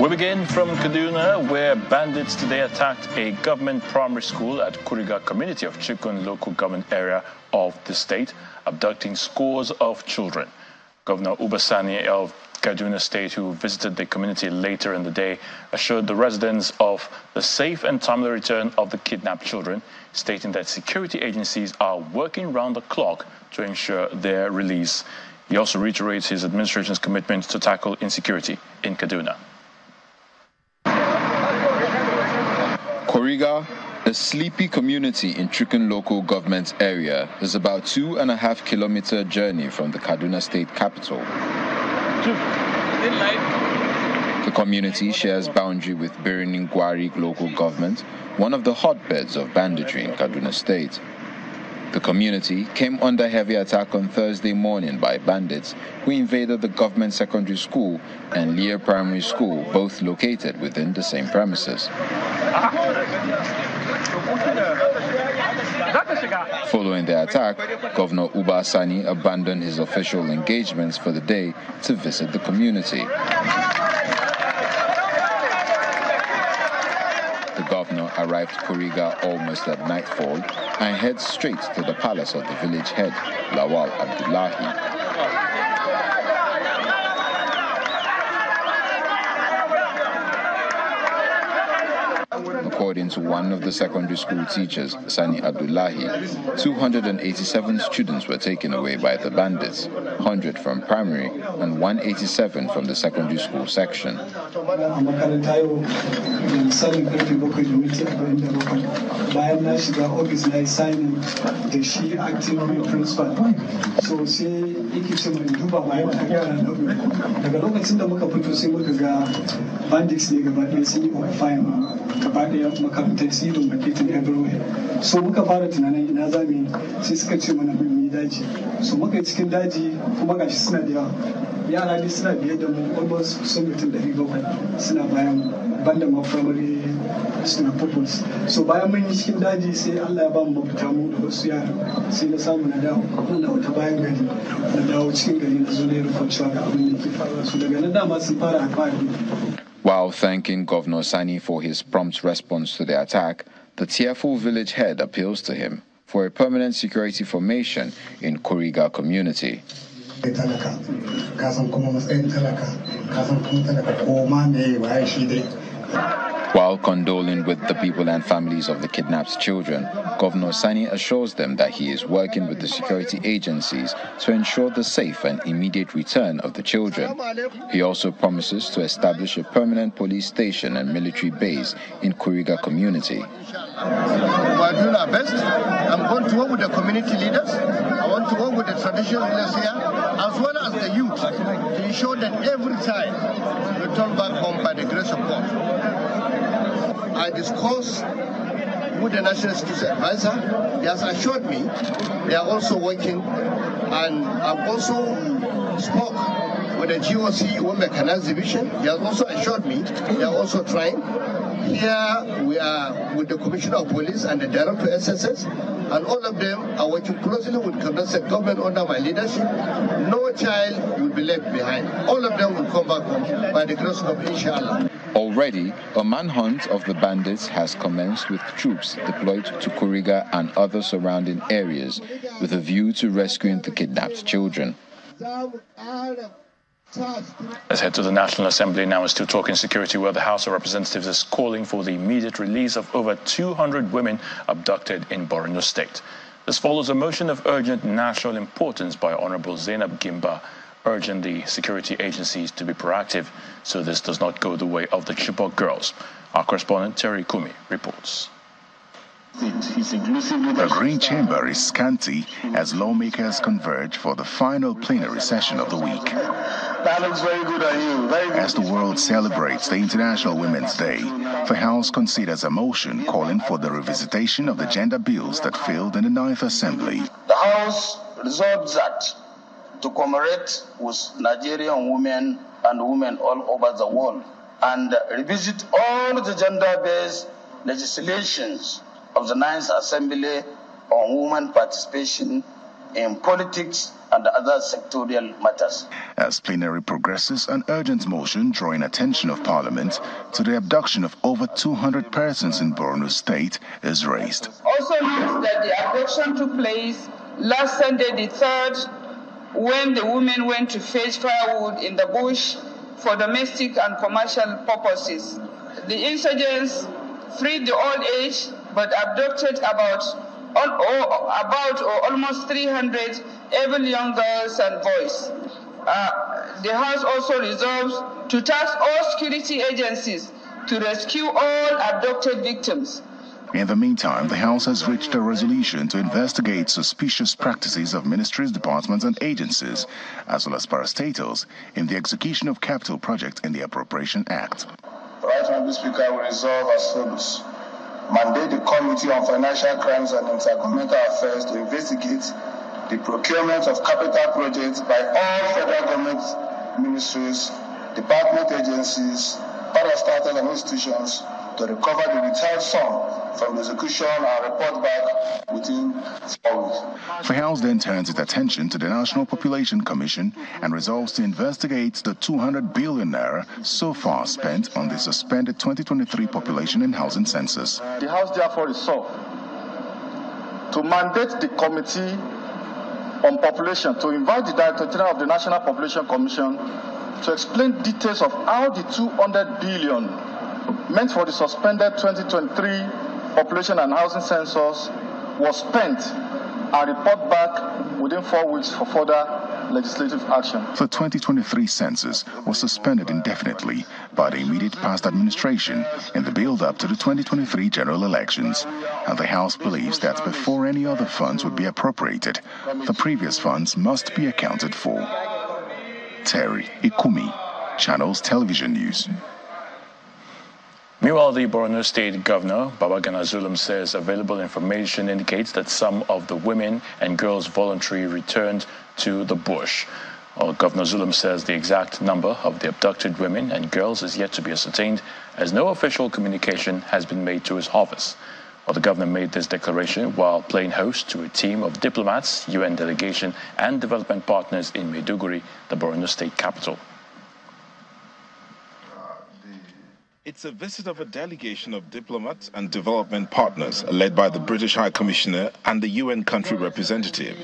We begin from Kaduna, where bandits today attacked a government primary school at Kuriga community of Chikun local government area of the state, abducting scores of children. Governor Uba Sani of Kaduna State, who visited the community later in the day, assured the residents of the safe and timely return of the kidnapped children, stating that security agencies are working round the clock to ensure their release. He also reiterates his administration's commitment to tackle insecurity in Kaduna. Kuriga, a sleepy community in Chikun local government area, is about two and a half kilometer journey from the Kaduna state capital. The community shares boundary with Birnin Gwari local government, one of the hotbeds of banditry in Kaduna state. The community came under heavy attack on Thursday morning by bandits who invaded the government secondary school and Lear Primary School, both located within the same premises. Following the attack, Governor Uba Sani abandoned his official engagements for the day to visit the community. The governor arrived Kuriga almost at nightfall and heads straight to the palace of the village head, Lawal Abdullahi. According to one of the secondary school teachers, Sani Abdullahi, 287 students were taken away by the bandits, 100 from primary and 187 from the secondary school section. so bandits makarantar su yi located everywhere so muka fara tunanin ina za mu sai suka ce mana mun yi daji. So muka cikin daji kuma gashi suna da yawa. Yara ne suna biye da mu almost kusan mutum ɗari bakwai suna bayan banda ma primary suna purpose. So bayan mun yi cikin daji sai Allah ya ba mu mafita mu da wasu yara. Sai na samu na dawo Allah wata bayan gari na dawo cikin gari na zo na yi rufon cewa ga abin da ke faruwa. So daga nan dama sun fara alfahari. While thanking Governor Sani for his prompt response to the attack, the tearful village head appeals to him for a permanent security formation in Kuriga community. While condoling with the people and families of the kidnapped children, Governor Sani assures them that he is working with the security agencies to ensure the safe and immediate return of the children. He also promises to establish a permanent police station and military base in Kuriga community. We're doing our best. I'm going to work with the community leaders. I want to work with the traditional leaders here, as well as the youth, to ensure that every child we return back home by the grace of God. I discussed with the National Security Advisor. He has assured me they are also working, and I've also spoke with the GOC One Mechanized Division. He has also assured me they are also trying. Here we are with the Commissioner of Police and the Director of SSS, and all of them are working closely with Kaduna government under my leadership. No child will be left behind. All of them will come back home by the grace of inshallah. Already, a manhunt of the bandits has commenced with troops deployed to Kuriga and other surrounding areas with a view to rescuing the kidnapped children. Let's head to the National Assembly now. We're still talking security, where the House of Representatives is calling for the immediate release of over 200 women abducted in Borno State. This follows a motion of urgent national importance by Honorable Zainab Gimba, urging the security agencies to be proactive so this does not go the way of the Chibok girls. Our correspondent Terry Kumi reports. The Green Chamber is scanty as lawmakers converge for the final plenary session of the week. That looks very good on you. Very good. As the world celebrates the International Women's Day, the House considers a motion calling for the revisitation of the gender bills that failed in the Ninth Assembly. The House resolves that to commemorate with Nigerian women and women all over the world and revisit all the gender-based legislations of the Ninth Assembly on women participation in politics and other sectorial matters. As plenary progresses, an urgent motion drawing attention of Parliament to the abduction of over 200 persons in Borno State is raised. Also note that the abduction took place last Sunday the 3rd when the women went to fetch firewood in the bush for domestic and commercial purposes. The insurgents freed the old age but abducted about or about or almost 300 even young girls and boys. Uh, the House also resolves to task all security agencies to rescue all abducted victims. In the meantime, the House has reached a resolution to investigate suspicious practices of ministries, departments, and agencies, as well as parastatals, in the execution of capital projects in the Appropriation Act. Right Honorable Speaker, we resolve as follows mandate the Committee on Financial Crimes and Intergovernmental Affairs to investigate the procurement of capital projects by all federal government ministries, department agencies, parastatals and institutions to recover the withheld sum from the execution and report back within four weeks. House then turns its attention to the National Population Commission and resolves to investigate the 200 billion naira so far spent on the suspended 2023 population and housing census. The House therefore resolved to mandate the Committee on Population to invite the Director General of the National Population Commission to explain details of how the 200 billion meant for the suspended 2023 population and housing census was spent and report back within four weeks for further legislative action. The 2023 census was suspended indefinitely by the immediate past administration in the build-up to the 2023 general elections, and the House believes that before any other funds would be appropriated, the previous funds must be accounted for. Terry Ikumi, Channels Television News. Meanwhile, the Borno State Governor, Babagana Zulum, says available information indicates that some of the women and girls voluntarily returned to the bush. Well, Governor Zulum says the exact number of the abducted women and girls is yet to be ascertained, as no official communication has been made to his office. Well, the governor made this declaration while playing host to a team of diplomats, UN delegation, and development partners in Maiduguri, the Borno State capital. It's a visit of a delegation of diplomats and development partners led by the British High Commissioner and the UN country representative.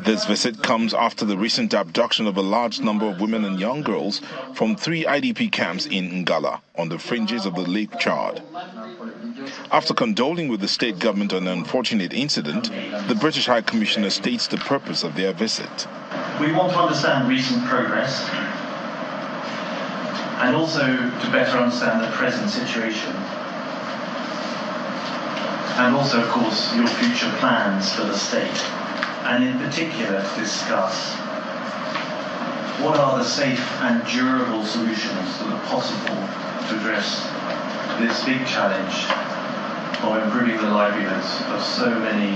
This visit comes after the recent abduction of a large number of women and young girls from three IDP camps in Ngala on the fringes of the Lake Chad. After condoling with the state government on the unfortunate incident, the British High Commissioner states the purpose of their visit. We want to understand recent progress and also to better understand the present situation. And also, of course, your future plans for the state. And in particular, to discuss what are the safe and durable solutions that are possible to address this big challenge of improving the livelihoods of so many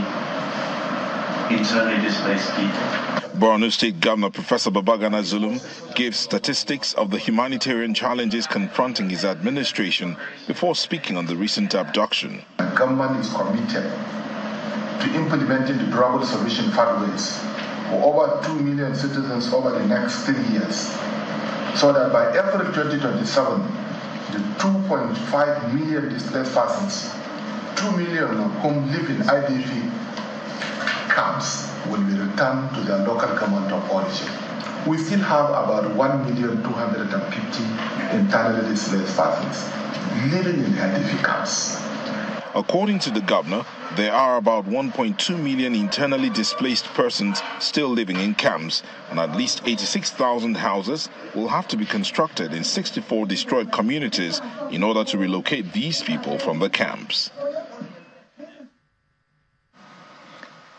internally displaced people. Borno State Governor Professor Babagana Zulum gave statistics of the humanitarian challenges confronting his administration before speaking on the recent abduction. The government is committed to implementing the durable solution pathways for over 2 million citizens over the next three years, so that by April 2027, the 2.5 million displaced persons, 2 million of whom live in IDP camps, will be returned to their local government of origin. We still have about 1,250 internally displaced persons living in IDP camps. According to the governor, there are about 1.2 million internally displaced persons still living in camps, and at least 86,000 houses will have to be constructed in 64 destroyed communities in order to relocate these people from the camps.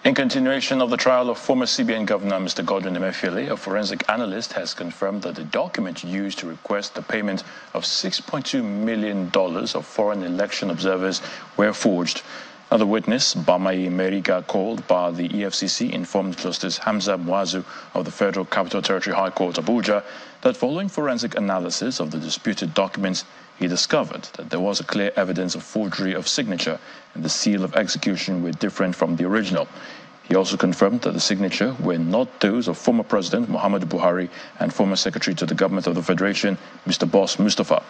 In continuation of the trial of former CBN Governor Mr. Godwin Emefiele, a forensic analyst has confirmed that the document used to request the payment of $6.2 million of foreign election observers were forged. Another witness, Bamai Meriga, called by the EFCC, informed Justice Hamza Muazu of the Federal Capital Territory High Court, Abuja, that following forensic analysis of the disputed documents, he discovered that there was a clear evidence of forgery of signature and the seal of execution were different from the original. He also confirmed that the signature were not those of former President Muhammadu Buhari and former Secretary to the Government of the Federation, Mr. Boss Mustapha.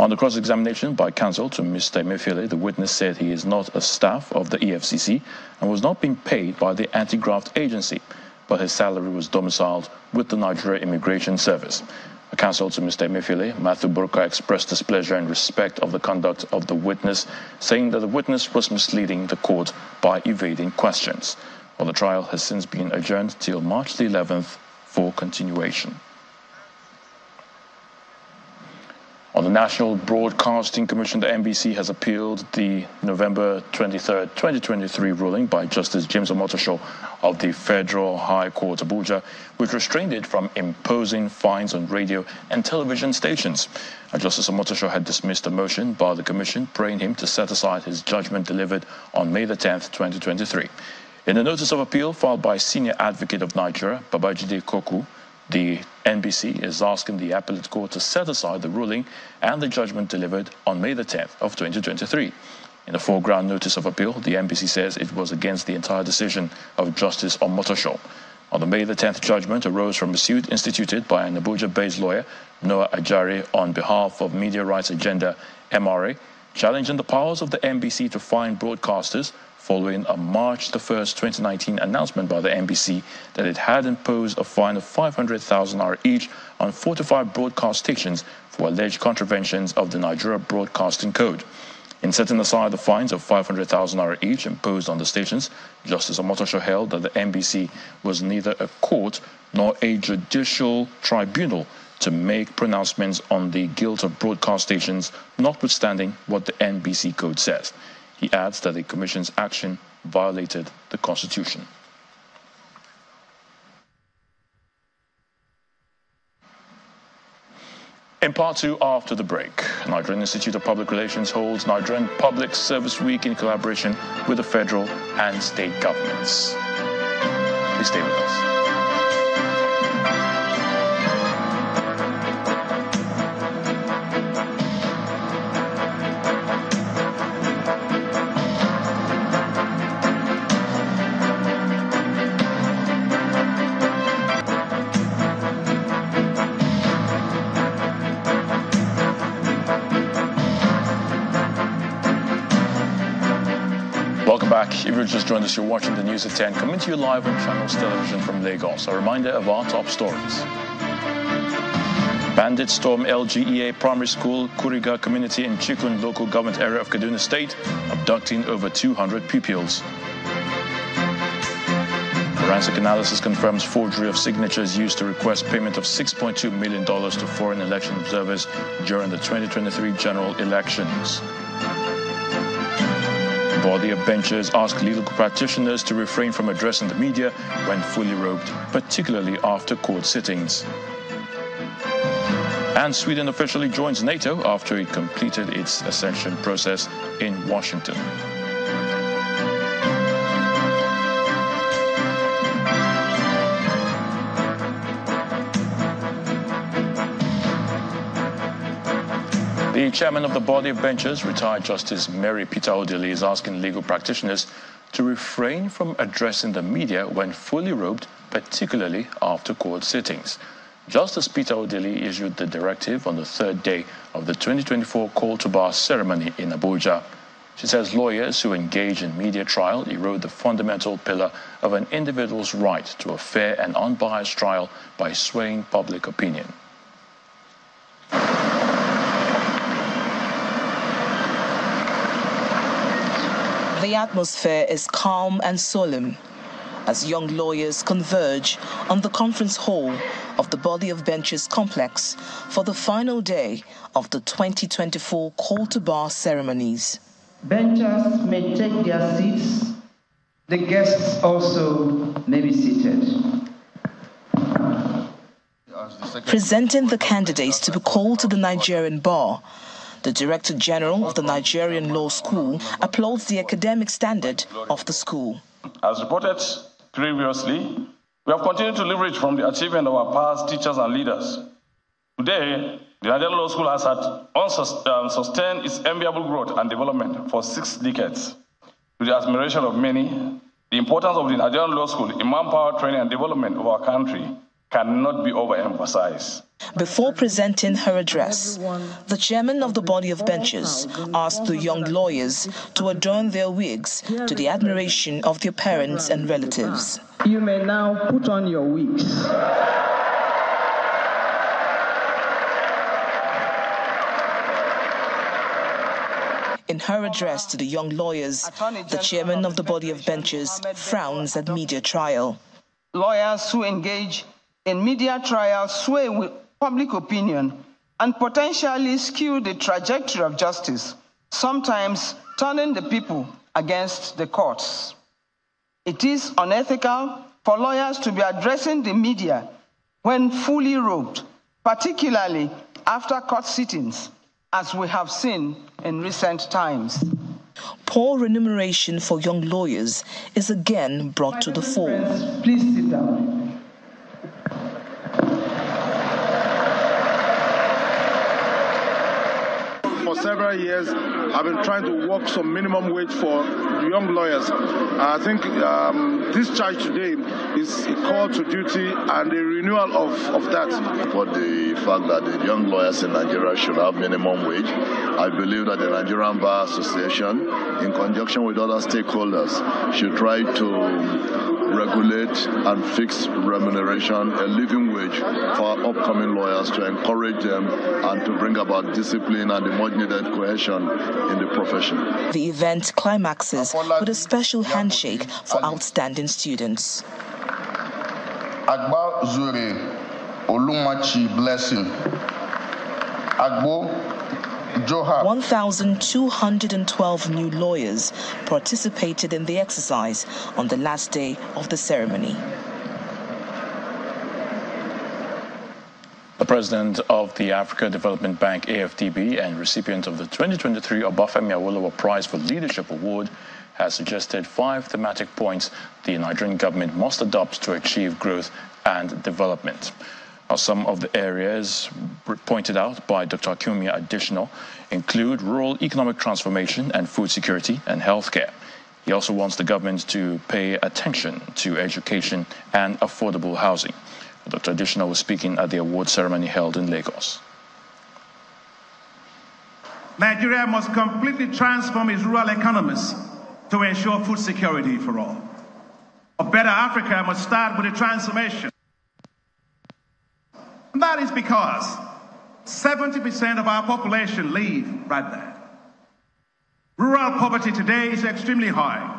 On the cross-examination by counsel to Mr. Emefiele, the witness said he is not a staff of the EFCC and was not being paid by the anti-graft agency, but his salary was domiciled with the Nigeria Immigration Service. A counsel to Mr. Emefiele, Matthew Burkaa, expressed displeasure in respect of the conduct of the witness, saying that the witness was misleading the court by evading questions. Well, the trial has since been adjourned till March the 11th for continuation. On the National Broadcasting Commission, the NBC has appealed the November 23, 2023 ruling by Justice James Omotosho of the Federal High Court Abuja, which restrained it from imposing fines on radio and television stations. Uh, Justice Omotosho had dismissed a motion by the Commission, praying him to set aside his judgment delivered on May the 10th, 2023. In a notice of appeal filed by Senior Advocate of Nigeria, Babajide Koku, the NBC is asking the appellate court to set aside the ruling and the judgment delivered on May the 10th of 2023. In the foreground notice of appeal, the NBC says it was against the entire decision of Justice Omotosho. On the May the 10th judgment arose from a suit instituted by an Abuja-based lawyer, Noah Ajare, on behalf of Media Rights Agenda, MRA, challenging the powers of the NBC to fine broadcasters following a March 1, 2019 announcement by the NBC that it had imposed a fine of 500,000 naira each on 45 broadcast stations for alleged contraventions of the Nigeria Broadcasting Code. In setting aside the fines of 500,000 naira each imposed on the stations, Justice Omotosho held that the NBC was neither a court nor a judicial tribunal to make pronouncements on the guilt of broadcast stations, notwithstanding what the NBC code says. He adds that the Commission's action violated the Constitution. In part two, after the break, Nigerian Institute of Public Relations holds Nigerian Public Service Week in collaboration with the federal and state governments. Please stay with us. Just joined us, you're watching the news at 10, coming to you live on Channels Television from Lagos. A reminder of our top stories. Bandits storm LGEA Primary School, Kuriga Community in Chikun local government area of Kaduna State, abducting over 200 pupils. Forensic analysis confirms forgery of signatures used to request payment of $6.2 million to foreign election observers during the 2023 general elections body of benchers asked legal practitioners to refrain from addressing the media when fully robed, particularly after court sittings. And Sweden officially joins NATO after it completed its accession process in Washington. The chairman of the body of benchers, retired Justice Mary Peter Odili, is asking legal practitioners to refrain from addressing the media when fully robed, particularly after court sittings. Justice Peter Odili issued the directive on the third day of the 2024 call to bar ceremony in Abuja. She says lawyers who engage in media trial erode the fundamental pillar of an individual's right to a fair and unbiased trial by swaying public opinion. The atmosphere is calm and solemn as young lawyers converge on the conference hall of the Body of Benchers complex for the final day of the 2024 call to bar ceremonies. Benchers may take their seats. The guests also may be seated. Presenting the candidates to be called to the Nigerian bar the Director General of the Nigerian Law School applauds the academic standard of the school. As reported previously, we have continued to leverage from the achievement of our past teachers and leaders. Today, the Nigerian Law School has um, sustained its enviable growth and development for six decades, to the admiration of many The importance of the Nigerian Law School in manpower training and development of our country cannot be overemphasized. Before presenting her address, the chairman of the body of benchers asked the young lawyers to adorn their wigs to the admiration of their parents and relatives. You may now put on your wigs. In her address to the young lawyers, the chairman of the body of benchers frowns at media trial. Lawyers who engage in media trials sway with public opinion and potentially skew the trajectory of justice, sometimes turning the people against the courts. It is unethical for lawyers to be addressing the media when fully robed, particularly after court sittings, as we have seen in recent times. Poor remuneration for young lawyers is again brought to the fore. Please sit down. for several years, I've been trying to work some minimum wage for young lawyers. I think um, this charge today is a call to duty and a renewal of, of that. For the fact that the young lawyers in Nigeria should have minimum wage, I believe that the Nigerian Bar Association, in conjunction with other stakeholders, should try to regulate and fix remuneration, a living wage for upcoming lawyers to encourage them and to bring about discipline and the much needed cohesion in the profession. The event climaxes with a special handshake for outstanding students. Agba Zuri Olumachi Blessing. Agbo 1,212 new lawyers participated in the exercise on the last day of the ceremony. The president of the Africa Development Bank, AFDB, and recipient of the 2023 Obafemi Awolowo Prize for Leadership Award has suggested five thematic points the Nigerian government must adopt to achieve growth and development. Some of the areas pointed out by Dr. Akinwunmi Adesina include rural economic transformation and food security and healthcare. He also wants the government to pay attention to education and affordable housing. Dr. Adesina was speaking at the award ceremony held in Lagos. Nigeria must completely transform its rural economies to ensure food security for all. A better Africa must start with a transformation and that is because 70% of our population live right there. Rural poverty today is extremely high.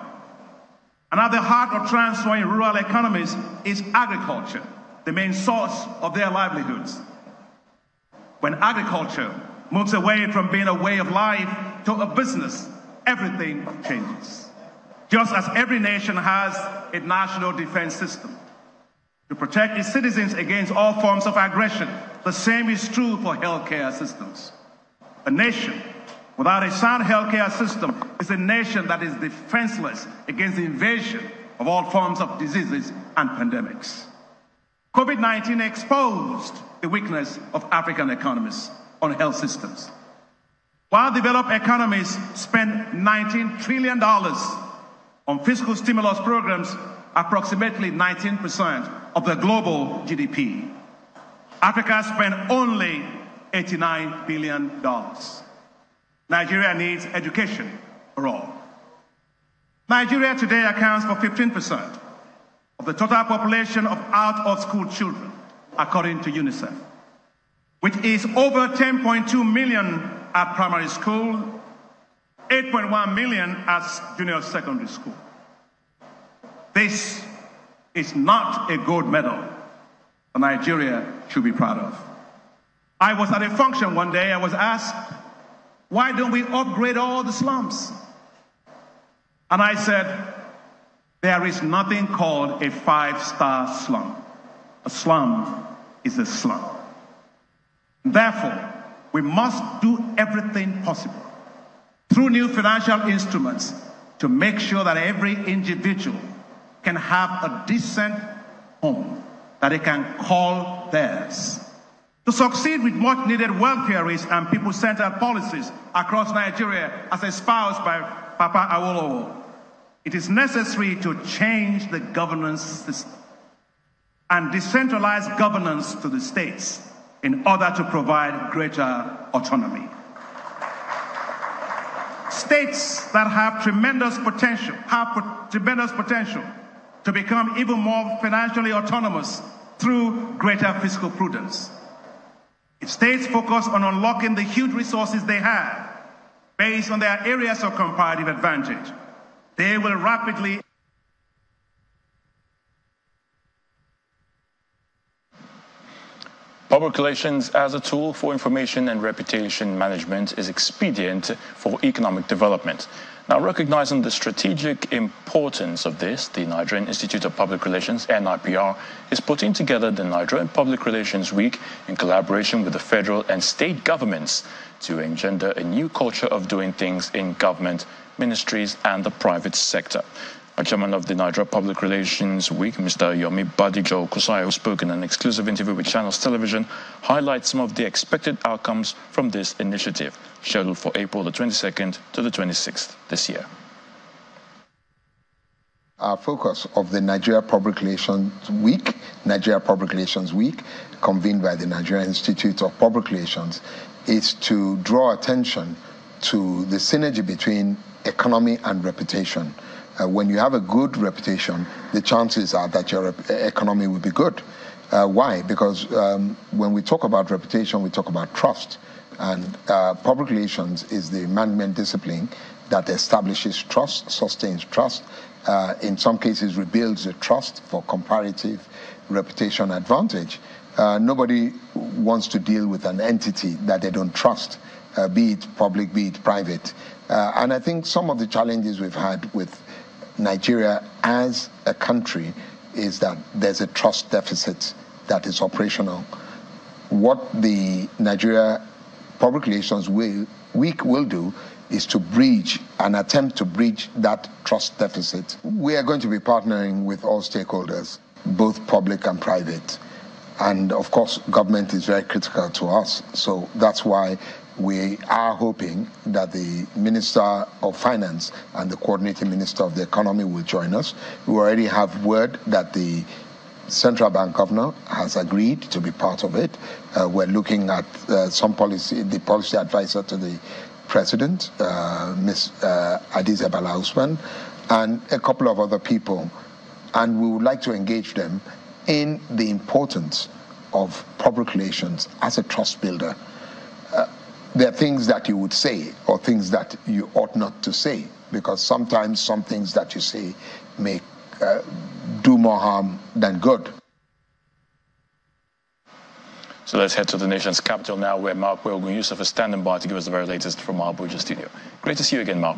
And at the heart of transforming rural economies is agriculture, the main source of their livelihoods. When agriculture moves away from being a way of life to a business, everything changes. Just as every nation has a national defense system to protect its citizens against all forms of aggression. The same is true for healthcare systems. A nation without a sound healthcare system is a nation that is defenseless against the invasion of all forms of diseases and pandemics. COVID 19 exposed the weakness of African economies on health systems. While developed economies spend $19 trillion on fiscal stimulus programs, approximately 19% of the global GDP. Africa spent only $89 billion. Nigeria needs education for all. Nigeria today accounts for 15% of the total population of out of school children, according to UNICEF, which is over 10.2 million at primary school, 8.1 million at junior secondary school. This is not a gold medal that Nigeria should be proud of. I was at a function one day, I was asked, why don't we upgrade all the slums? And I said, there is nothing called a five star slum. A slum is a slum. Therefore, we must do everything possible through new financial instruments to make sure that every individual can have a decent home that they can call theirs. To succeed with much needed welfareist and people centered policies across Nigeria, as espoused by Papa Awolowo, it is necessary to change the governance system and decentralize governance to the states in order to provide greater autonomy. States that have tremendous potential have tremendous potential to become even more financially autonomous through greater fiscal prudence. If states focus on unlocking the huge resources they have based on their areas of comparative advantage, they will rapidly Public relations as a tool for information and reputation management is expedient for economic development. Now, recognizing the strategic importance of this, the Nigerian Institute of Public Relations, NIPR, is putting together the Nigerian Public Relations Week in collaboration with the federal and state governments to engender a new culture of doing things in government, ministries, and the private sector. Chairman of the Nigeria Public Relations Week, Mr. Yomi Badejo-Okusanya, spoke in an exclusive interview with Channels Television, highlights some of the expected outcomes from this initiative, scheduled for April the 22nd to the 26th this year. Our focus of the Nigeria Public Relations Week, Nigeria Public Relations Week, convened by the Nigeria Institute of Public Relations, is to draw attention to the synergy between economy and reputation uh, when you have a good reputation, the chances are that your economy will be good. Uh, why? Because um, when we talk about reputation, we talk about trust. And uh, public relations is the management discipline that establishes trust, sustains trust, uh, in some cases rebuilds the trust for comparative reputation advantage. Uh, nobody wants to deal with an entity that they don't trust, uh, be it public, be it private. and I think some of the challenges we've had with Nigeria as a country is that there's a trust deficit that is operational. What the Nigeria Public Relations will, Week will do is to bridge and attempt to bridge that trust deficit. We are going to be partnering with all stakeholders, both public and private. And of course, government is very critical to us. So that's why we are hoping that the Minister of Finance and the Coordinating Minister of the Economy will join us. We already have word that the central bank governor has agreed to be part of it. Uh, we're looking at uh, some policy, the policy advisor to the president, uh, Ms. Uh, Hadiza Bala Usman, and a couple of other people. And we would like to engage them in the importance of public relations as a trust builder. There are things that you would say or things that you ought not to say because sometimes some things that you say may uh, do more harm than good. So let's head to the nation's capital now, where Mark Ogun Yusuf is standing by to give us the very latest from our Abuja studio. Great to see you again, Mark.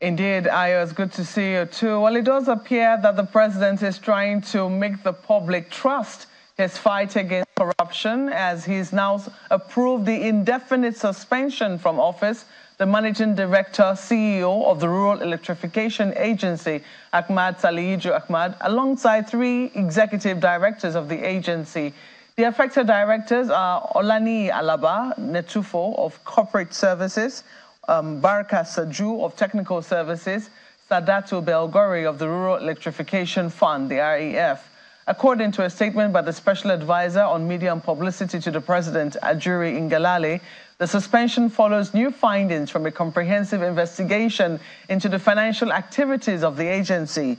Indeed, Ayo, it's good to see you too. Well, it does appear that the president is trying to make the public trust his fight against corruption as he's now approved the indefinite suspension from office the managing director, CEO of the Rural Electrification Agency, Ahmad Salihijo Ahmad, alongside three executive directors of the agency. The affected directors are Olani Alaba Netufo of Corporate Services, um, Baraka Saju of Technical Services, Sadatu Belgori of the Rural Electrification Fund, the REF. According to a statement by the Special Advisor on Media and Publicity to the President, Ajuri Ngelale, the suspension follows new findings from a comprehensive investigation into the financial activities of the agency.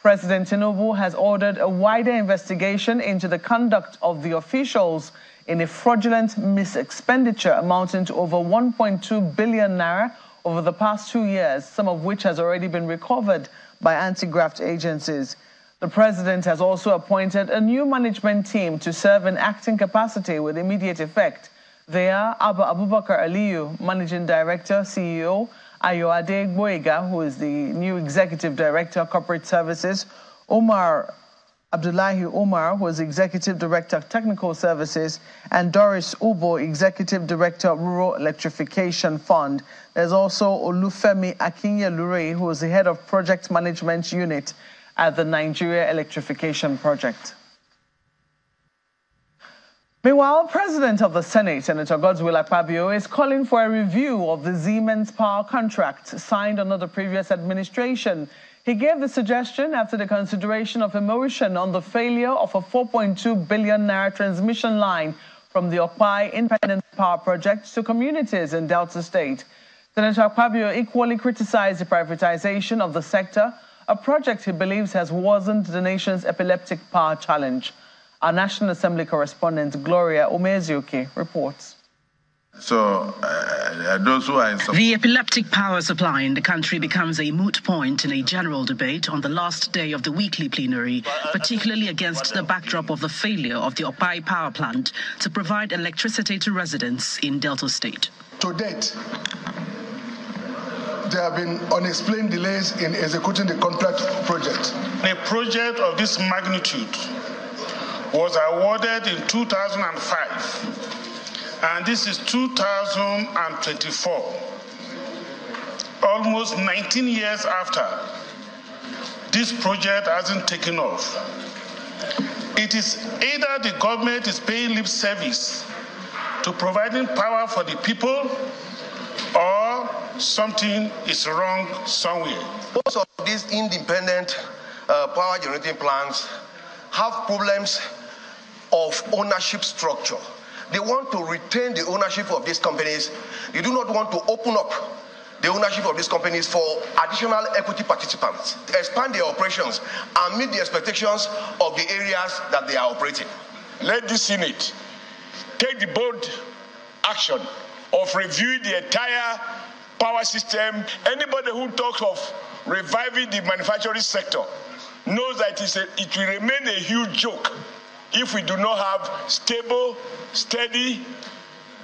President Tinubu has ordered a wider investigation into the conduct of the officials in a fraudulent misexpenditure amounting to over 1.2 billion naira over the past two years, some of which has already been recovered by anti-graft agencies. The president has also appointed a new management team to serve in acting capacity with immediate effect. They are Abba Abubakar Aliyu, Managing Director, CEO, Ayoade Gboyega, who is the new Executive Director, Corporate Services, Omar Abdullahi Omar, who is Executive Director, Technical Services, and Doris Ubo, Executive Director, Rural Electrification Fund. There's also Olufemi Akinyelure, who is the Head of Project Management Unit at the Nigeria Electrification Project. Meanwhile, President of the Senate, Senator Godswill Akpabio, is calling for a review of the Siemens power contract signed under the previous administration. He gave the suggestion after the consideration of a motion on the failure of a 4.2 billion naira transmission line from the Okpai Independent Power Project to communities in Delta State. Senator Akpabio equally criticized the privatization of the sector, a project he believes has worsened the nation's epileptic power challenge. Our National Assembly correspondent Gloria Umezurike reports. So, uh, those who are in The epileptic power supply in the country becomes a moot point in a general debate on the last day of the weekly plenary, particularly against the backdrop of the failure of the Okpai power plant to provide electricity to residents in Delta State. To date, there have been unexplained delays in executing the contract project. A project of this magnitude was awarded in 2005, and this is 2024. Almost 19 years after, this project hasn't taken off. It is either the government is paying lip service to providing power for the people or something is wrong somewhere. Most of these independent uh, power generating plants have problems of ownership structure. They want to retain the ownership of these companies. They do not want to open up the ownership of these companies for additional equity participants, to expand their operations, and meet the expectations of the areas that they are operating. Let this unit take the bold action of reviewing the entire power system. Anybody who talks of reviving the manufacturing sector knows that a, it will remain a huge joke if we do not have stable, steady,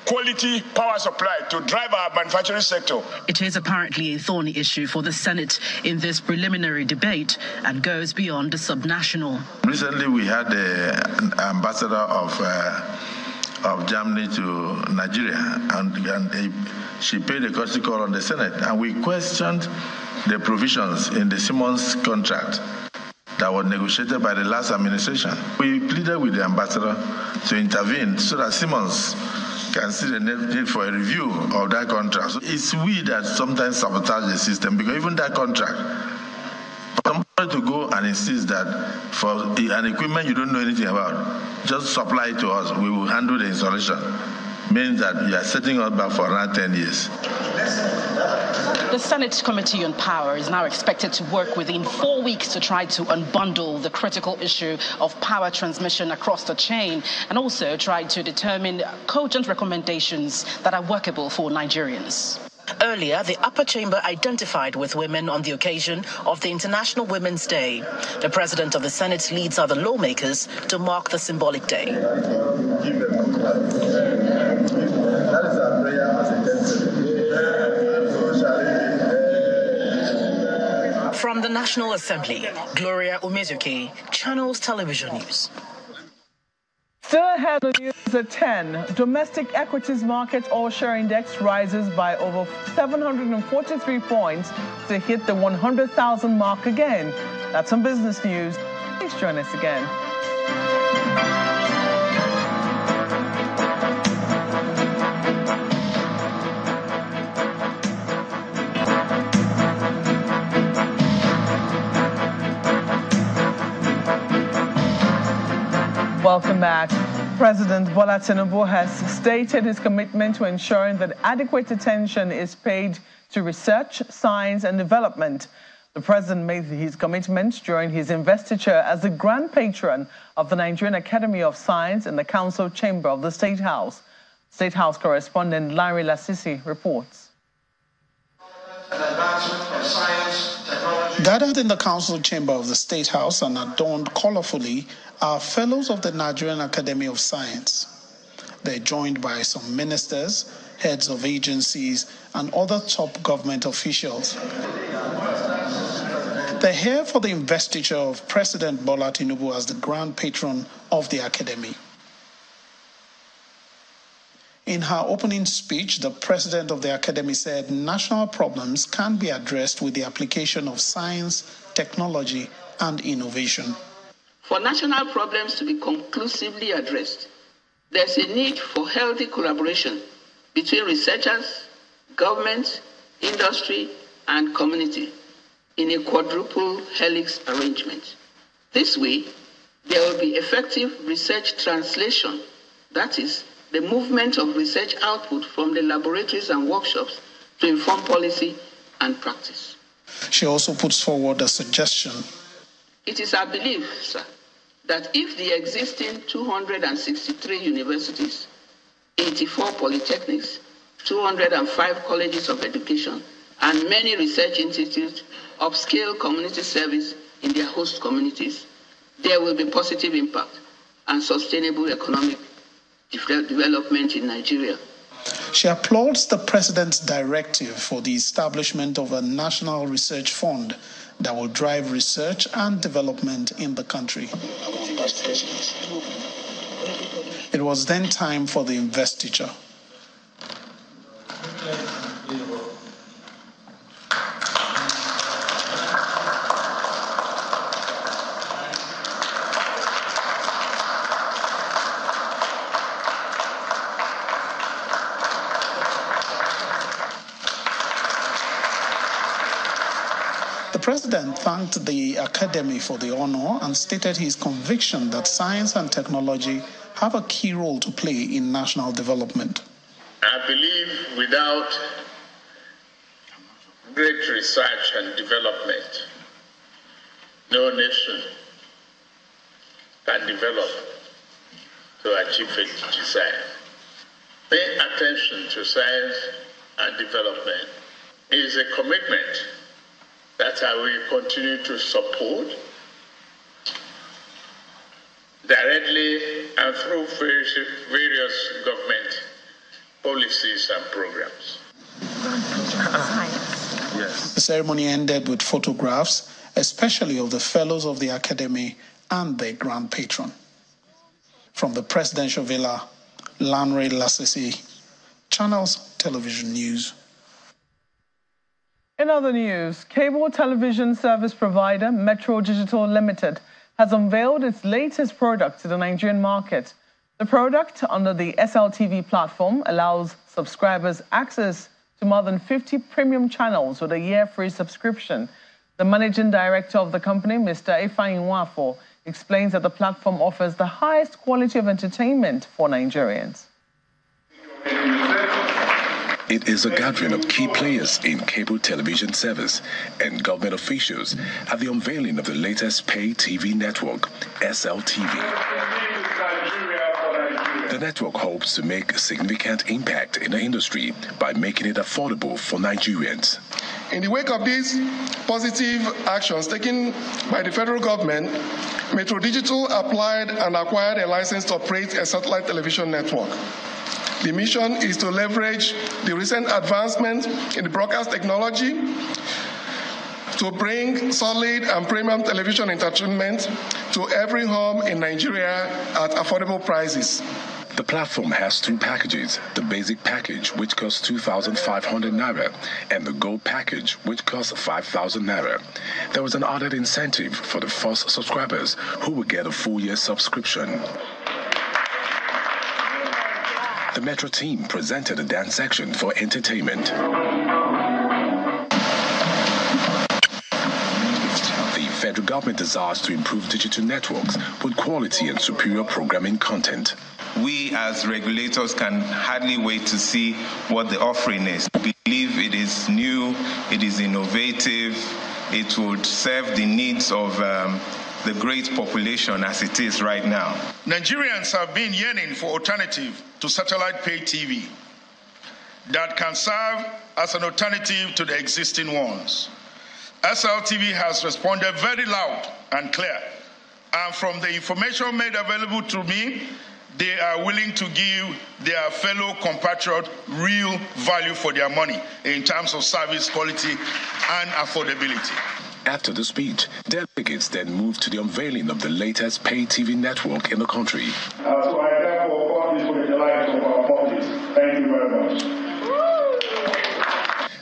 quality power supply to drive our manufacturing sector. It is apparently a thorny issue for the Senate in this preliminary debate and goes beyond the subnational. Recently, we had the ambassador of uh, of Germany to Nigeria, and, and they, she paid a courtesy call on the Senate, and we questioned the provisions in the Siemens contract that was negotiated by the last administration. We pleaded with the ambassador to intervene so that Siemens can see the need for a review of that contract. So it's we that sometimes sabotage the system because even that contract, somebody to go and insist that for an equipment you don't know anything about, just supply it to us. We will handle the installation. Means that you are setting us back for around 10 years. The Senate Committee on Power is now expected to work within four weeks to try to unbundle the critical issue of power transmission across the chain and also try to determine cogent recommendations that are workable for Nigerians. Earlier, the upper chamber identified with women on the occasion of the International Women's Day. The president of the Senate leads other lawmakers to mark the symbolic day. From the National Assembly, Gloria Umezurike, Channels Television News. Still news at 10, domestic equities market all share index rises by over 743 points to hit the 100,000 mark again. That's some business news. Please join us again. Welcome back. President Bola Tinubu has stated his commitment to ensuring that adequate attention is paid to research, science, and development. The president made his commitment during his investiture as the grand patron of the Nigerian Academy of Science in the Council Chamber of the State House. State House correspondent Larry Lassisi reports. Gathered in the council chamber of the State House and adorned colorfully are fellows of the Nigerian Academy of Science. They're joined by some ministers, heads of agencies, and other top government officials. They're here for the investiture of President Bola Tinubu as the grand patron of the Academy. In her opening speech, the president of the Academy said national problems can be addressed with the application of science, technology, and innovation. For national problems to be conclusively addressed, There's a need for healthy collaboration between researchers, government, industry, and community in a quadruple helix arrangement. This way, there will be effective research translation, that is, the movement of research output from the laboratories and workshops to inform policy and practice. She also puts forward a suggestion. It is our belief, sir, that if the existing 263 universities, 84 polytechnics, 205 colleges of education, and many research institutes upscale community service in their host communities, there will be positive impact and sustainable economic development in Nigeria. She applauds the president's directive for the establishment of a national research fund that will drive research and development in the country. It was then time for the investiture. President thanked the Academy for the honor and stated his conviction that science and technology have a key role to play in national development. I believe without great research and development, no nation can develop to achieve its desire. Pay attention to science and development is a commitment that I will continue to support directly and through various government policies and programs. The ceremony ended with photographs, especially of the fellows of the Academy and their grand patron. From the presidential villa, Lanre Lasisi, Channels Television News. In other news, cable television service provider Metro Digital Limited has unveiled its latest product to the Nigerian market. The product under the SLTV platform allows subscribers access to more than 50 premium channels with a year-free subscription. The managing director of the company, Mr. Ifeanyi Nwafo, explains that the platform offers the highest quality of entertainment for Nigerians. It is a gathering of key players in cable television service and government officials at the unveiling of the latest pay TV network, SLTV. The network hopes to make a significant impact in the industry by making it affordable for Nigerians. In the wake of these positive actions taken by the federal government, Metro Digital applied and acquired a license to operate a satellite television network. The mission is to leverage the recent advancement in the broadcast technology to bring solid and premium television entertainment to every home in Nigeria at affordable prices. The platform has two packages the basic package, which costs 2,500 naira, and the gold package, which costs 5,000 naira. There was an added incentive for the first subscribers who will get a full year subscription. The Metro team presented a dance section for entertainment. The federal government desires to improve digital networks with quality and superior programming content. We as regulators can hardly wait to see what the offering is. We believe it is new, it is innovative, it would serve the needs of um, the great population as it is right now. Nigerians have been yearning for alternative to satellite pay TV that can serve as an alternative to the existing ones. SLTV has responded very loud and clear. And from the information made available to me, they are willing to give their fellow compatriot real value for their money in terms of service quality and affordability. After the speech, delegates then moved to the unveiling of the latest pay TV network in the country. Uh, so I therefore call this for the delight of our public. Thank you very much.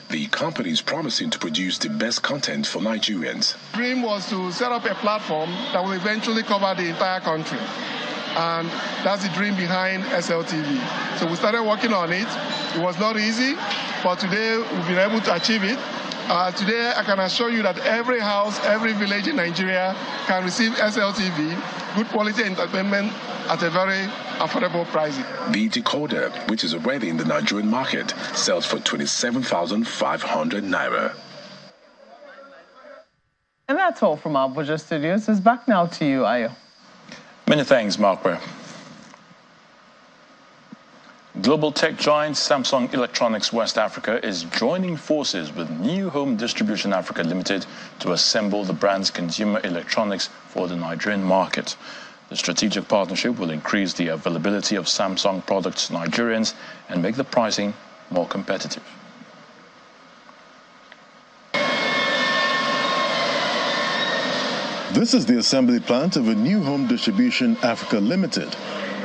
The company is promising to produce the best content for Nigerians. The dream was to set up a platform that will eventually cover the entire country. And that's the dream behind SLTV. So we started working on it. It was not easy, but today we've been able to achieve it. Uh, today, I can assure you that every house, every village in Nigeria can receive SLTV, good quality entertainment at a very affordable price. The decoder, which is already in the Nigerian market, sells for 27,500 naira. And that's all from our Abuja studios. It's back now to you, Ayo. Many thanks, Markwe. Global tech giant Samsung Electronics West Africa is joining forces with New Home Distribution Africa Limited to assemble the brand's consumer electronics for the Nigerian market. The strategic partnership will increase the availability of Samsung products to Nigerians and make the pricing more competitive. This is the assembly plant of a New Home Distribution Africa Limited,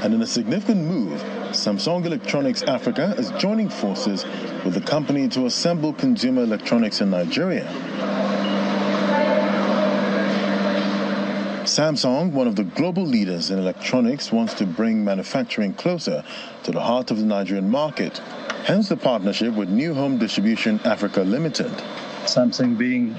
and in a significant move, Samsung Electronics Africa is joining forces with the company to assemble consumer electronics in Nigeria. Samsung, one of the global leaders in electronics, wants to bring manufacturing closer to the heart of the Nigerian market. Hence the partnership with New Home Distribution Africa Limited. Samsung being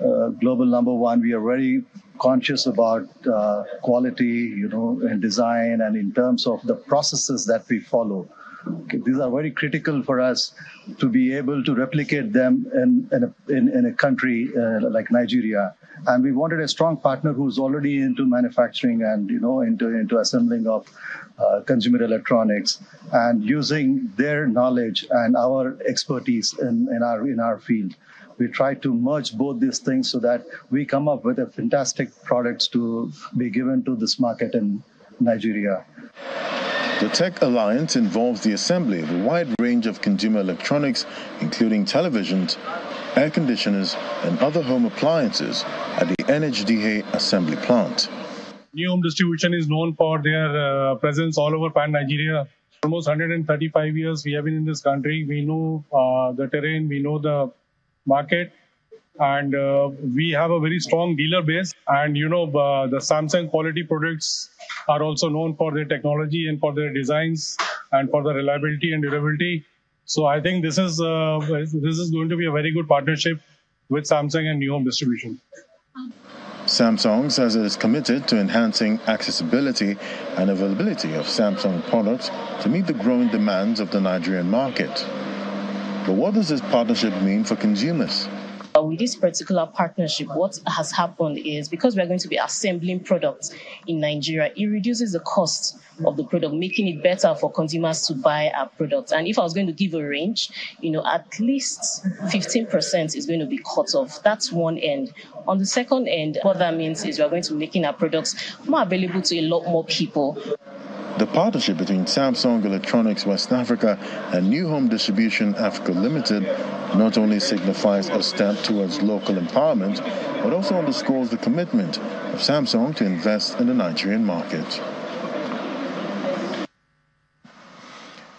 uh, global number one, we are very conscious about uh, quality, you know, and design, and in terms of the processes that we follow. Okay, these are very critical for us to be able to replicate them in in a, in, in a country uh, like Nigeria. And we wanted a strong partner who's already into manufacturing and you know into into assembling of uh, consumer electronics and using their knowledge and our expertise in, in our in our field we try to merge both these things so that we come up with a fantastic products to be given to this market in Nigeria. The Tech Alliance involves the assembly of a wide range of consumer electronics, including televisions, air conditioners, and other home appliances at the NHDA assembly plant. New Home Distribution is known for their uh, presence all over pan Nigeria. Almost 135 years we have been in this country. We know uh, the terrain, we know the market. And uh, we have a very strong dealer base. And you know uh, the samsung quality products are also known for their technology and for their designs and for the reliability and durability. So i think this is uh, this is going to be a very good partnership with samsung and new home distribution. Samsung says it is committed to enhancing accessibility and availability of Samsung products to meet the growing demands of the Nigerian market. But what does this partnership mean for consumers? Uh, with this particular partnership, what has happened is because we're going to be assembling products in Nigeria, it reduces the cost of the product, making it better for consumers to buy our products. And if I was going to give a range, you know, at least 15% is going to be cut off. That's one end. On the second end, what that means is we're going to be making our products more available to a lot more people. The partnership between Samsung Electronics West Africa and New Home Distribution Africa Limited not only signifies a step towards local empowerment, but also underscores the commitment of Samsung to invest in the Nigerian market.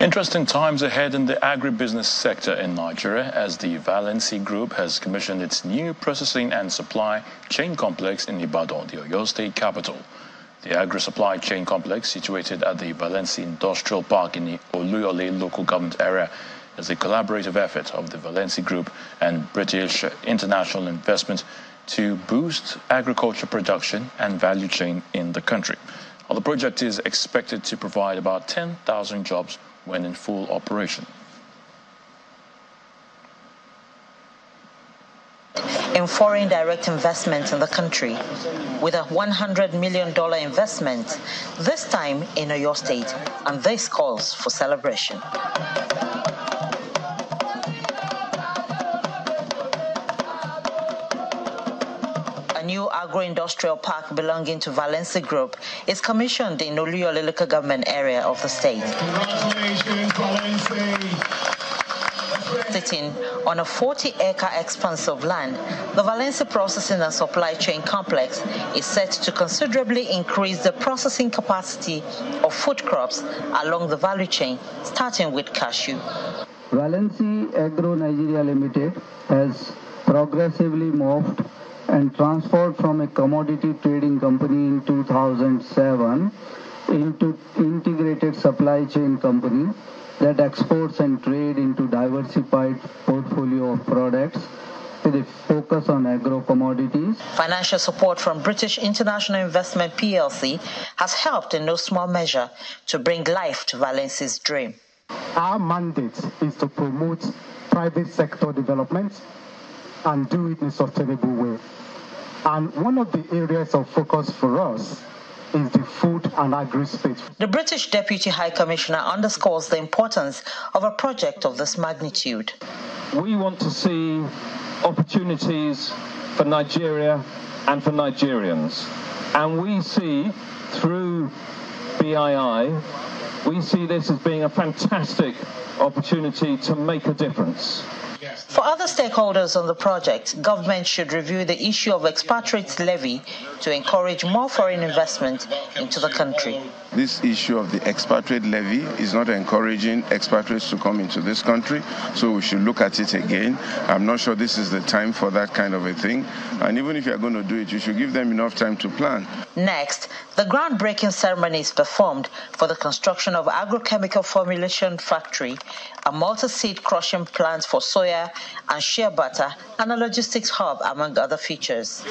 Interesting times ahead in the agribusiness sector in Nigeria as the Valency Group has commissioned its new processing and supply chain complex in Ibadan, the Oyo State capital. The agri-supply chain complex, situated at the Valency Industrial Park in the Oluyole local government area, is a collaborative effort of the Valency Group and British International Investment to boost agriculture production and value chain in the country. the project is expected to provide about 10,000 jobs when in full operation. In foreign direct investment in the country with a $100 million investment, this time in Oyo State, and this calls for celebration. A new agro-industrial park belonging to Valency Group is commissioned in Oluyole government area of the state. Sitting on a 40-acre expanse of land, the Valency Processing and Supply Chain Complex is set to considerably increase the processing capacity of food crops along the value chain, starting with cashew. Valency Agro Nigeria Limited has progressively moved and transformed from a commodity trading company in 2007 into integrated supply chain company that exports and trade into diversified portfolio of products with a focus on agro commodities. Financial support from British International Investment PLC has helped in no small measure to bring life to Valency's dream. Our mandate is to promote private sector development and do it in a sustainable way. And one of the areas of focus for us is the food and agri space. The British Deputy High Commissioner underscores the importance of a project of this magnitude. We want to see opportunities for Nigeria and for Nigerians. And we see through BII, we see this as being a fantastic opportunity to make a difference. For other stakeholders on the project, government should review the issue of expatriates levy to encourage more foreign investment into the country. This issue of the expatriate levy is not encouraging expatriates to come into this country, so we should look at it again. I'm not sure this is the time for that kind of a thing. And even if you're going to do it, you should give them enough time to plan. Next, the groundbreaking ceremony is performed for the construction of agrochemical formulation factory, a multi-seed crushing plant for soya and shea butter, and a logistics hub, among other features.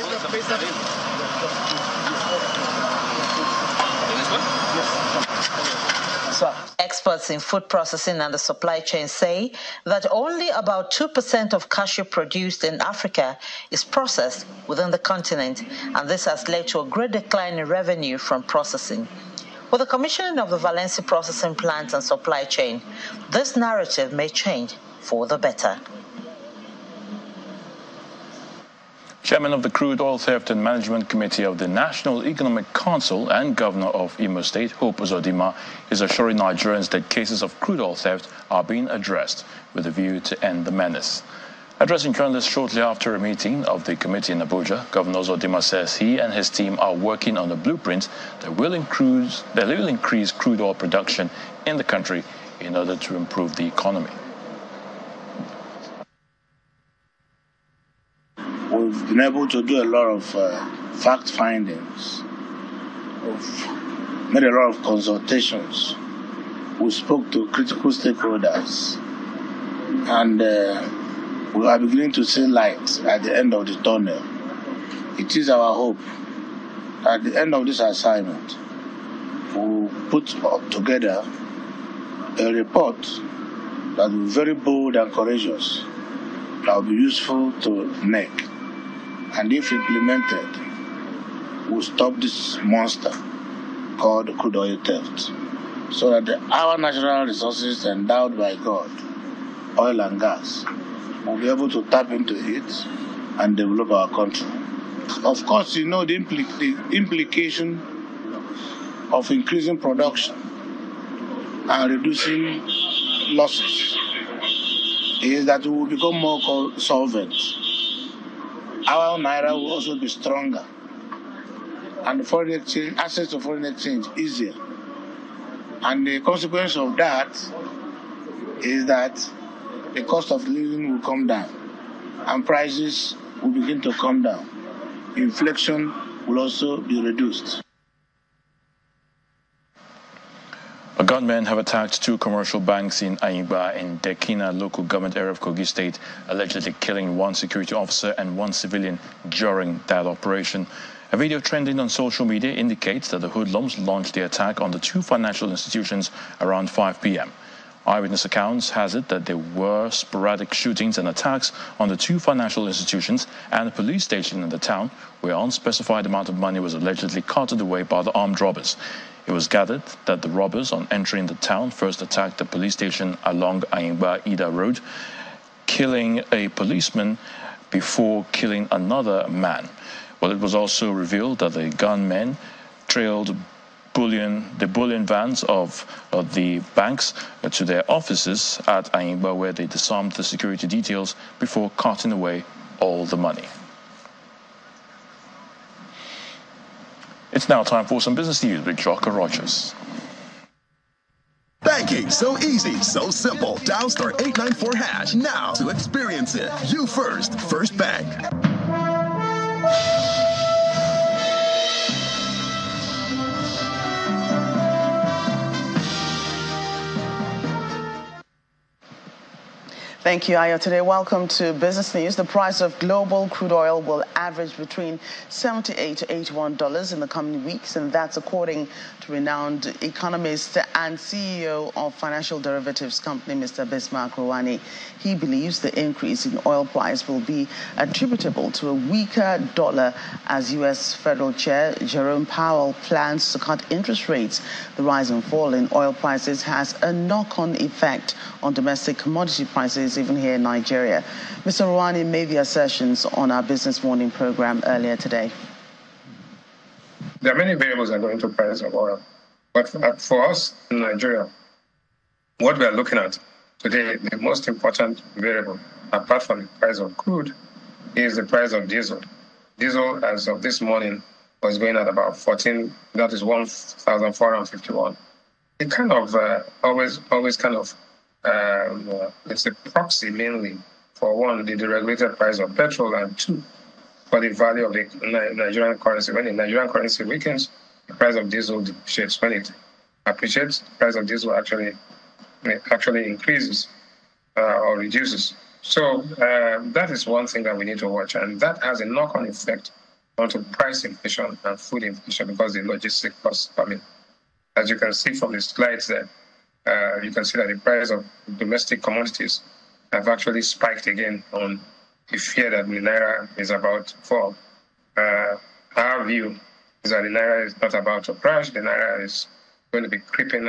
Experts in food processing and the supply chain say that only about 2% of cashew produced in Africa is processed within the continent, and this has led to a great decline in revenue from processing. With the commissioning of the Valency processing plant and supply chain, this narrative may change for the better. Chairman of the Crude Oil Theft and Management Committee of the National Economic Council and Governor of Imo State, Hope Uzodimma, is assuring Nigerians that cases of crude oil theft are being addressed with a view to end the menace. Addressing journalists shortly after a meeting of the committee in Abuja, Governor Uzodimma says he and his team are working on a blueprint that will, increase, that will increase crude oil production in the country in order to improve the economy. We've been able to do a lot of uh, fact findings. Made a lot of consultations. We spoke to critical stakeholders, and uh, we are beginning to see light at the end of the tunnel. It is our hope at the end of this assignment, we'll put together a report that will be very bold and courageous, that will be useful to NEC and if implemented, will stop this monster called crude oil theft. So that the, our natural resources endowed by God, oil and gas, will be able to tap into it and develop our country. Of course, you know the, the implication of increasing production and reducing losses is that we will become more solvent our naira will also be stronger. And the foreign exchange access to foreign exchange easier. And the consequence of that is that the cost of living will come down and prices will begin to come down. Inflation will also be reduced Gunmen have attacked two commercial banks in Anyigba in Dekina local government area of Kogi State, allegedly killing one security officer and one civilian during that operation. A video trending on social media indicates that the hoodlums launched the attack on the two financial institutions around 5 p.m. Eyewitness accounts has it that there were sporadic shootings and attacks on the two financial institutions and a police station in the town where unspecified amount of money was allegedly carted away by the armed robbers. It was gathered that the robbers, on entering the town, first attacked the police station along Anyigba Idah Road, killing a policeman before killing another man. Well, it was also revealed that the gunmen trailed bullion, the bullion vans of, of the banks to their offices at Anyigba, where they disarmed the security details before carting away all the money. It's now time for some business news with Jocko Rogers. Banking so easy, so simple. Dial star 894 hash now to experience it. You first, First Bank. Thank you, Ayo. Today, welcome to Business News. The price of global crude oil will average between 78 to 81 dollars in the coming weeks, and that's according to renowned economist and CEO of financial derivatives company, Mr. Bismarck Rewane. He believes the increase in oil price will be attributable to a weaker dollar as U.S. Federal Chair Jerome Powell plans to cut interest rates. The rise and fall in oil prices has a knock-on effect on domestic commodity prices even here in Nigeria. Mr. Rewane made the assertions on our Business Morning program earlier today. There are many variables that go into price of oil. But for us in Nigeria, what we are looking at today, the most important variable, apart from the price of crude, is the price of diesel. Diesel, as of this morning, was going at about 14, that is 1,451. It kind of uh, always, always kind of um, it's a proxy mainly for one, the deregulated price of petrol, and two, for the value of the Nigerian currency. When the Nigerian currency weakens, the price of diesel depreciates. When it appreciates, the price of diesel actually actually increases uh, or reduces. So uh, that is one thing that we need to watch, and that has a knock-on effect onto price inflation and food inflation because the logistic costs come in. As you can see from the slides there, uh, you can see that the price of domestic commodities have actually spiked again on the fear that the naira is about to fall. Uh, our view is that the naira is not about to crash. The naira is going to be creeping,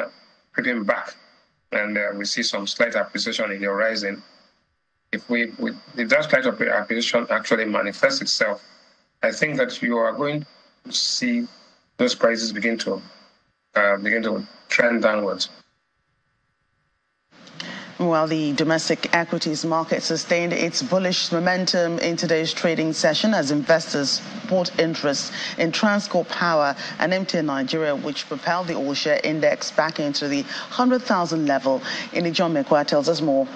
creeping back, and uh, we see some slight appreciation in the horizon. If we, we if that slight appreciation actually manifests itself, I think that you are going to see those prices begin to uh, begin to trend downwards. While the domestic equities market sustained its bullish momentum in today's trading session as investors bought interest in Transcorp Power and MTN Nigeria, which propelled the all-share index back into the 100,000 level. Ini John Mekwa tells us more.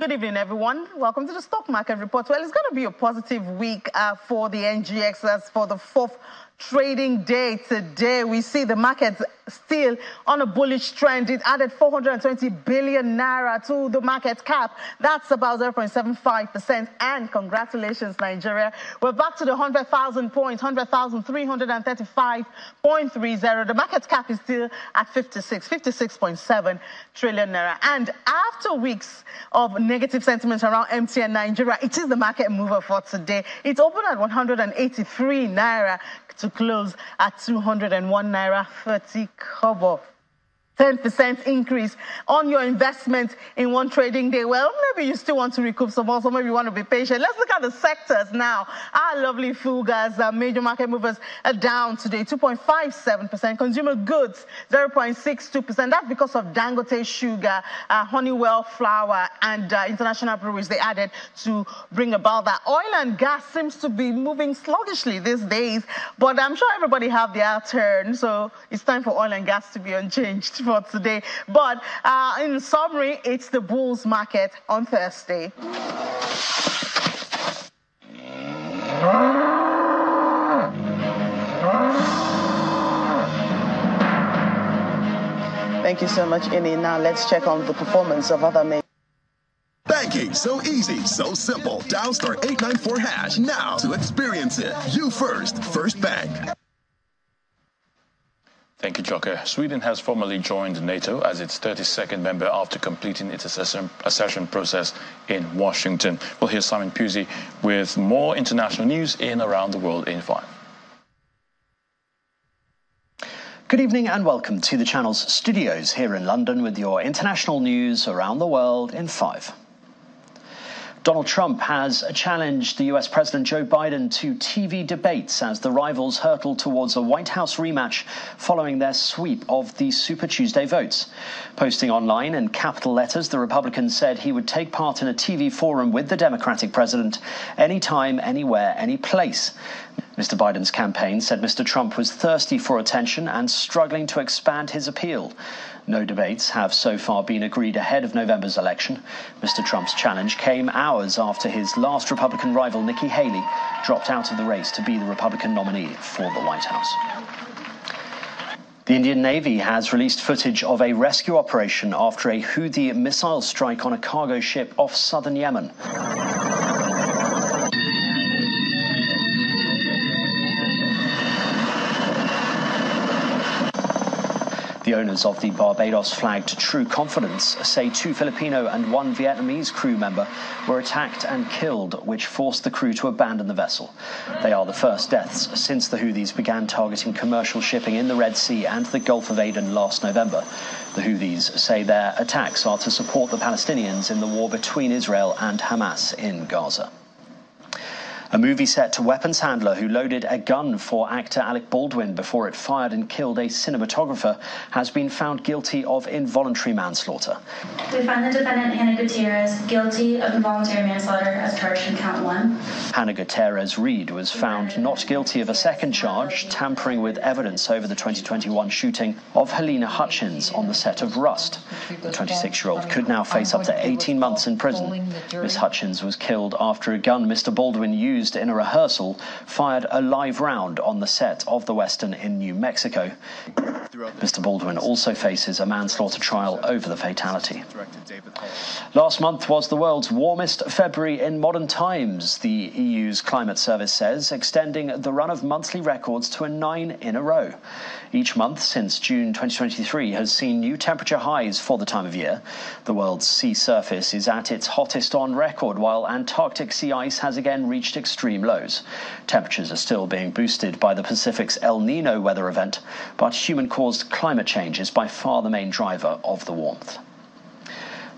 Good evening, everyone. Welcome to the Stock Market Report. Well, it's going to be a positive week uh, for the NGX. That's for the fourth trading day today. We see the market still on a bullish trend. It added 420 billion naira to the market cap. That's about 0.75%. And congratulations, Nigeria. We're back to the 100,000 points, 100,335.30. The market cap is still at 56, 56.7 trillion naira. And after weeks of negative sentiments around MTN Nigeria, it is the market mover for today. It opened at 183 naira to close at 201 naira 30 ها 10% increase on your investment in one trading day. Well, maybe you still want to recoup some more, so maybe you want to be patient. Let's look at the sectors now. Our lovely FUGAZ, uh, major market movers are down today, 2.57%. Consumer goods, 0.62%. That's because of Dangote sugar, uh, Honeywell flour, and uh, international breweries they added to bring about that. Oil and gas seems to be moving sluggishly these days, but I'm sure everybody have their turn, so it's time for oil and gas to be unchanged for today. But uh, in summary, it's the bulls market on Thursday. Thank you so much, Ini. Now let's check on the performance of other main. Banking so easy, so simple. Dial star 894 hash now to experience it. You first, First Bank. Thank you, Joker. Sweden has formally joined NATO as its 32nd member after completing its accession, process in Washington. We'll hear Simon Pusey with more international news in Around the World in 5. Good evening and welcome to the channel's studios here in London with your international news around the world in 5. Donald Trump has challenged the US President Joe Biden to TV debates as the rivals hurtle towards a White House rematch following their sweep of the Super Tuesday votes. Posting online in capital letters, the Republican said he would take part in a TV forum with the Democratic president anytime, anywhere, any place. Mr. Biden's campaign said Mr. Trump was thirsty for attention and struggling to expand his appeal. No debates have so far been agreed ahead of November's election. Mr. Trump's challenge came hours after his last Republican rival, Nikki Haley, dropped out of the race to be the Republican nominee for the White House. The Indian Navy has released footage of a rescue operation after a Houthi missile strike on a cargo ship off southern Yemen. The owners of the Barbados flagged True Confidence say two Filipino and one Vietnamese crew member were attacked and killed, which forced the crew to abandon the vessel. They are the first deaths since the Houthis began targeting commercial shipping in the Red Sea and the Gulf of Aden last November. The Houthis say their attacks are to support the Palestinians in the war between Israel and Hamas in Gaza. A movie set to weapons handler who loaded a gun for actor Alec Baldwin before it fired and killed a cinematographer has been found guilty of involuntary manslaughter. We find the defendant Hannah Gutierrez guilty of involuntary manslaughter as charged in count one. Hannah Gutierrez Reed was found not guilty of a second charge, tampering with evidence over the 2021 shooting of Halyna Hutchins on the set of Rust. The 26 year old could now face up to 18 months in prison. Miss Hutchins was killed after a gun Mr. Baldwin used used in a rehearsal fired a live round on the set of the Western in New Mexico. Mr. Baldwin also faces a manslaughter trial over the fatality. Last month was the world's warmest February in modern times, the EU's climate service says, extending the run of monthly records to a nine in a row. Each month since June 2023 has seen new temperature highs for the time of year. The world's sea surface is at its hottest on record, while Antarctic sea ice has again reached extreme lows. Temperatures are still being boosted by the Pacific's El Nino weather event, but human caused climate change is by far the main driver of the warmth.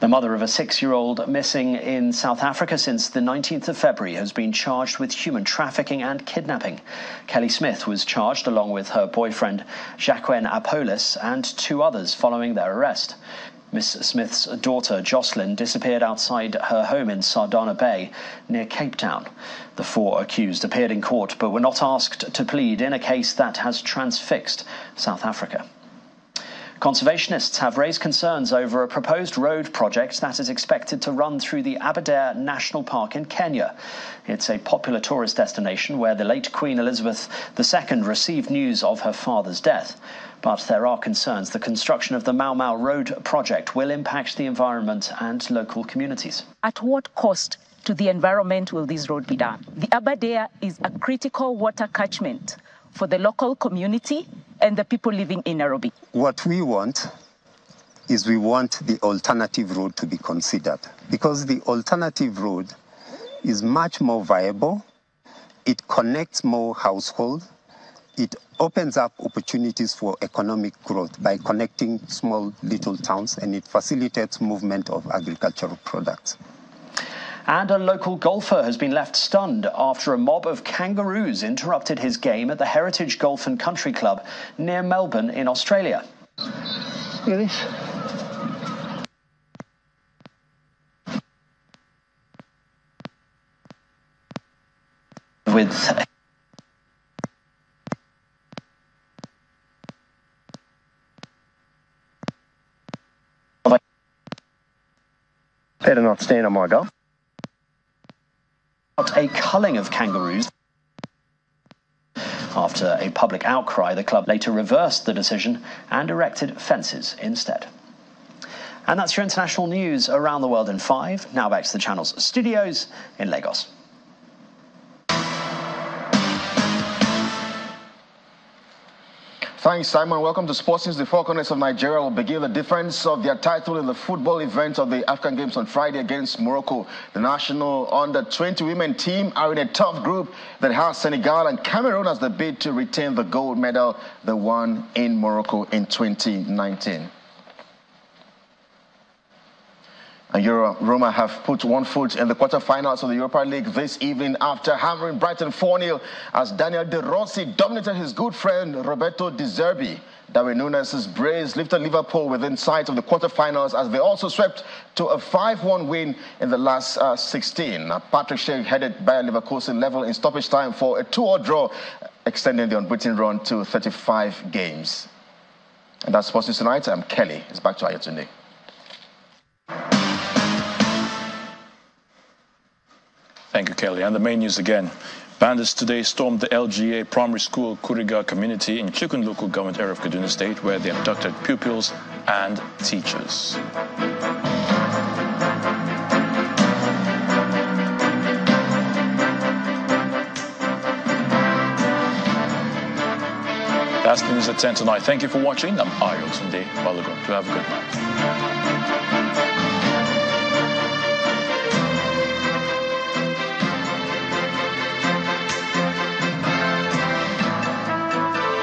The mother of a six year old missing in South Africa since the 19th of February has been charged with human trafficking and kidnapping. Kelly Smith was charged along with her boyfriend, Jacquen Appollis, and two others following their arrest. Miss Smith's daughter, Joshlin, disappeared outside her home in Saldanha Bay near Cape Town. The four accused appeared in court but were not asked to plead in a case that has transfixed South Africa. Conservationists have raised concerns over a proposed road project that is expected to run through the Aberdare National Park in Kenya. It's a popular tourist destination where the late Queen Elizabeth II received news of her father's death. But there are concerns the construction of the Mau Mau Road project will impact the environment and local communities. At what cost to the environment will this road be done? The Aberdare is a critical water catchment for the local community and the people living in Nairobi. What we want is we want the alternative road to be considered because the alternative road is much more viable, it connects more households, it opens up opportunities for economic growth by connecting small little towns and it facilitates movement of agricultural products. And a local golfer has been left stunned after a mob of kangaroos interrupted his game at the Heritage Golf and Country Club near Melbourne in Australia. Look at this. With Better not stand on my golf. A culling of kangaroos. After a public outcry, the club later reversed the decision and erected fences instead. And that's your international news around the world in five. Now back to the channel's studios in Lagos. Thanks, Simon. Welcome to Sports News. The Falconets of Nigeria will begin the defense of their title in the football event of the African Games on Friday against Morocco. The national under 20 women team are in a tough group that has Senegal and Cameroon as the bid to retain the gold medal they won in Morocco in 2019. And Euro Roma have put one foot in the quarterfinals of the Europa League this evening after hammering Brighton 4-0 as Daniel De Rossi dominated his good friend Roberto De Zerbi. Darwin Nunez' brace lifted Liverpool within sight of the quarterfinals as they also swept to a 5-1 win in the last uh, 16. Uh, Patrick Schick headed Bayer Leverkusen level in stoppage time for a 2-0 draw, extending the unbeaten run to 35 games. And that's Sports News Tonight. I'm Kelly. It's back to Ayotunde. Thank you, Kelly. And the main news again. Bandits today stormed the LGA primary school Kuriga community in Chikun local government area of Kaduna State where they abducted pupils and teachers. That's the news at 10 tonight. Thank you for watching. I'm Ayo Tunde Balogun. Do have a good night.